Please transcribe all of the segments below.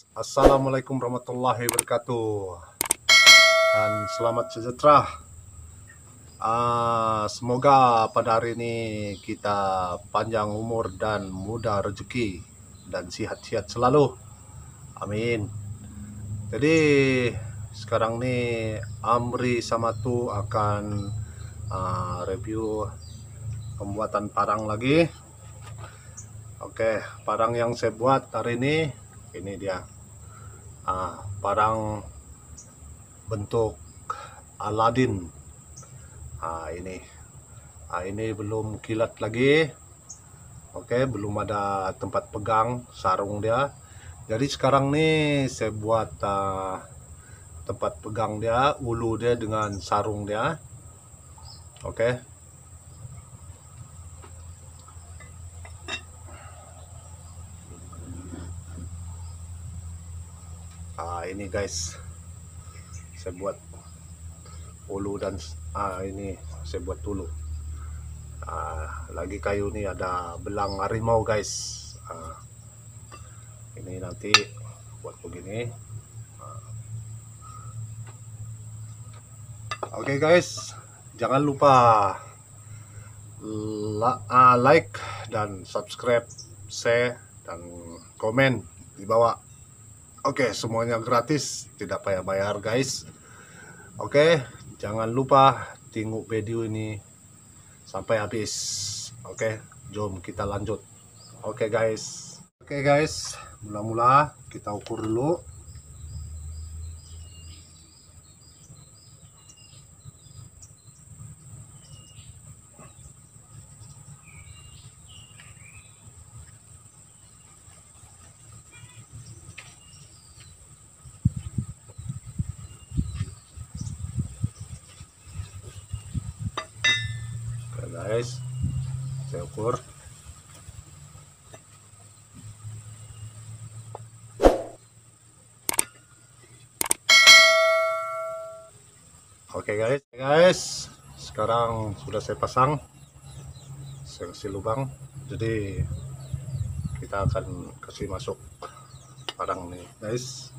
Assalamualaikum warahmatullahi wabarakatuh dan selamat sejahtera. Ah, semoga pada hari ini kita panjang umur dan mudah rezeki dan sihat-sihat selalu. Amin. Jadi sekarang nih Amri sama tu akan ah, review pembuatan parang lagi. Oke, parang yang saya buat hari ini ini dia. Ah, parang bentuk Aladin. Ah, ini. Ah, ini belum kilat lagi. Oke, belum ada tempat pegang sarung dia. Jadi sekarang nih saya buat ah, tempat pegang dia, ulu dia dengan sarung dia. Oke. Ah, ini guys. Saya buat ulu dan ah ini saya buat dulu. Ah, lagi kayu nih ada belang harimau guys. Ah, ini nanti buat begini. Ah. Oke guys, jangan lupa ah, like dan subscribe, share dan komen di bawah. Oke, semuanya gratis, tidak payah bayar, guys. Oke, jangan lupa tengok video ini sampai habis. Oke, jom kita lanjut. Oke, guys. Oke, guys. Mula-mula kita ukur dulu. Oke, guys. Oke guys, guys, sekarang sudah saya pasang, saya lubang, jadi kita akan kasih masuk parang nih, guys.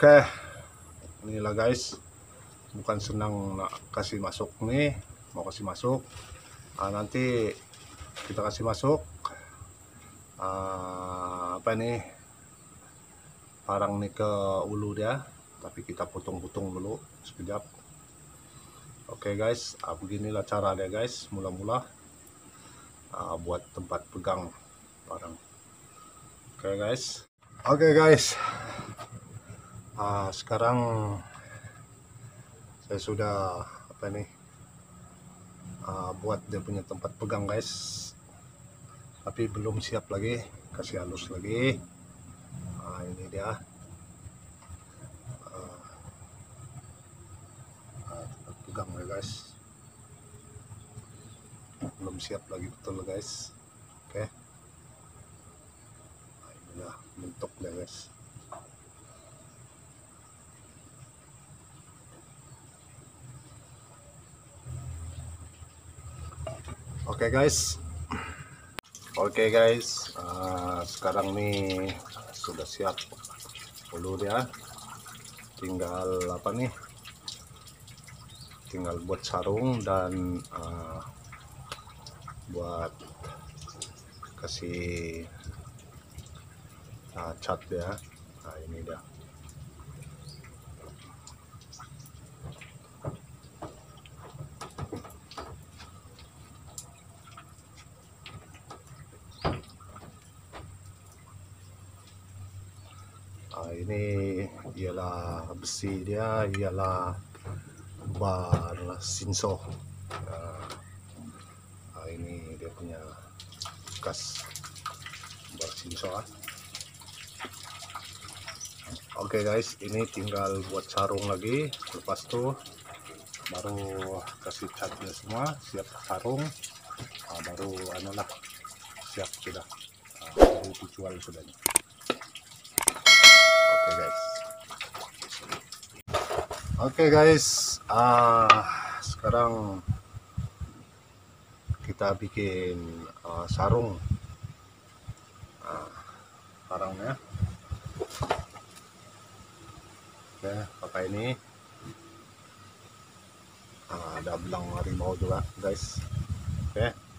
Oke, inilah guys, bukan senang nak kasih masuk nih, mau kasih masuk. Ah, nanti kita kasih masuk. Ah, apa nih parang nih ke ulu dia, tapi kita potong-potong dulu sekejap. Oke guys, ah, beginilah cara dia guys, mula-mula ah, buat tempat pegang parang. Oke guys, oke guys. Ah, sekarang saya sudah apa nih ah, buat dia punya tempat pegang guys. Tapi belum siap lagi kasih halus lagi. Ah, ini dia. Tempat pegang ya guys. Belum siap lagi betul guys. Oke. Nah, inilah bentuk dia guys Oke guys, oke guys, Ah, sekarang nih sudah siap dulu dia. Tinggal apa nih? Tinggal buat sarung dan ah, buat kasih uh, cat ya nah ini dia ini ialah besi dia ialah bar sinso ah, ah, ini dia punya bekas bar sinso ah. Oke guys, ini tinggal buat sarung lagi. Lepas tuh baru kasih catnya semua, siap sarung. Ah, baru anu lah, siap sudah. Ah, baru dijual sudah. Oke guys. Oke guys, ah sekarang kita bikin ah, sarung. Ah, sarungnya. Oke, pakai ini. Ah, ada belang harimau juga, guys. Oke. Kita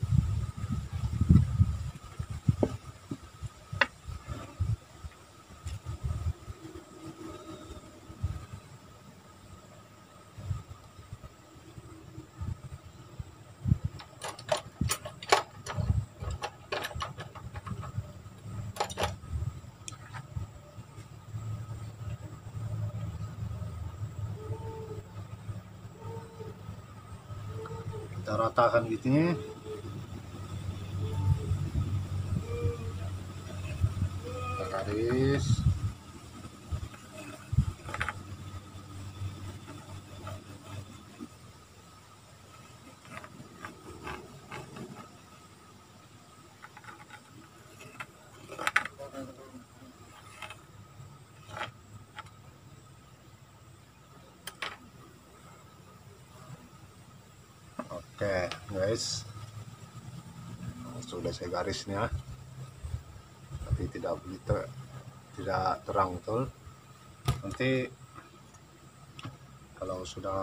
ratakan gini. Kita garis. Oke, guys. Sudah saya garisnya. Tapi tidak begitu tidak terang betul. Nanti kalau sudah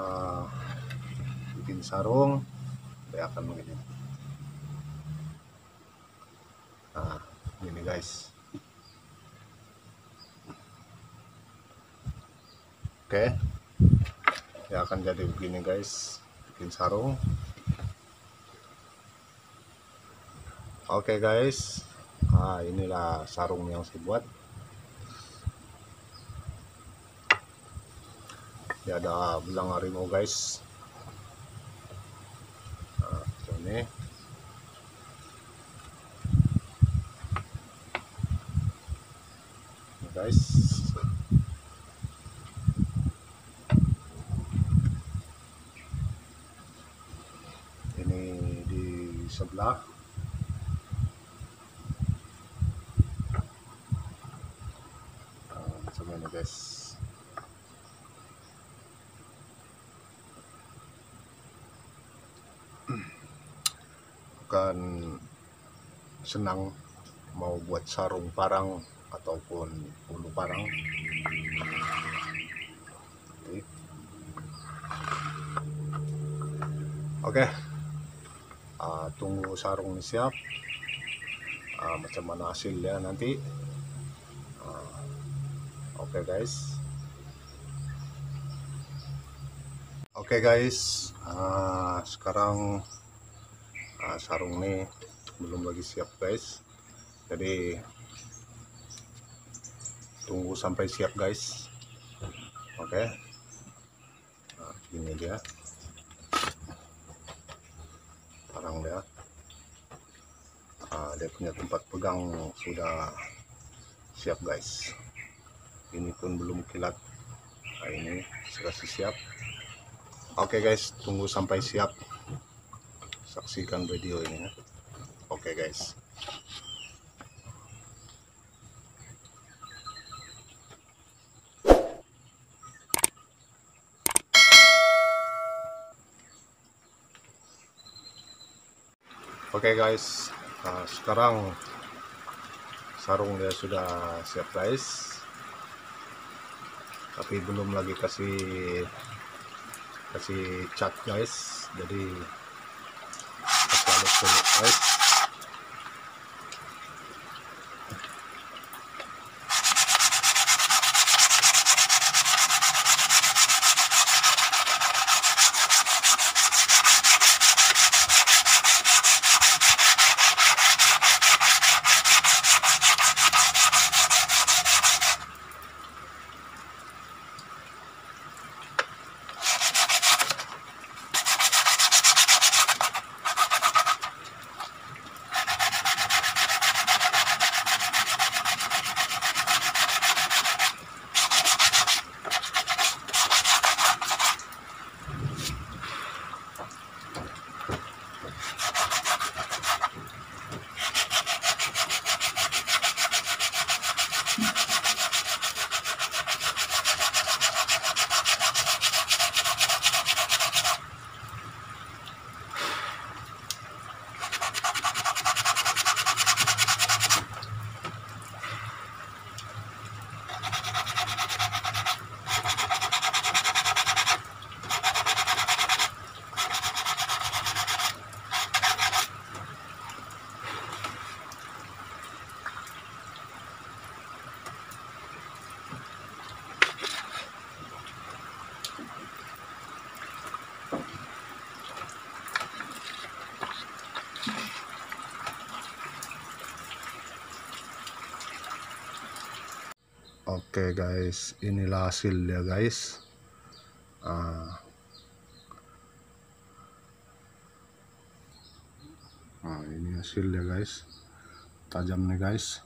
bikin sarung, saya akan begini. Nah, ini guys. Oke. Ya akan jadi begini guys. Bikin sarung. Oke guys, ah inilah sarung yang saya buat. Ya ada belang harimau guys. Nah. Ini, guys. Ini di sebelah. Ah, macam mana guys bukan senang mau buat sarung parang ataupun ulu parang. Oke. Ah, tunggu sarung siap. Ah, macam mana hasilnya nanti Oke guys. Oke guys, Ah, sekarang ah, sarung ini belum lagi siap guys. Jadi tunggu sampai siap guys. Oke. Nah, ini dia. Parang dia. Ah, dia punya tempat pegang sudah siap guys kilat. Nah, ini sudah siap. Oke guys tunggu sampai siap. Saksikan video ini ya. Oke guys. Oke guys. Nah, sekarang sarung dia sudah siap guys tapi belum lagi kasih kasih cat guys. Jadi halus dulu guys Oke guys, inilah hasilnya guys. Ah. Nah, ini hasilnya guys. Tajam nih guys.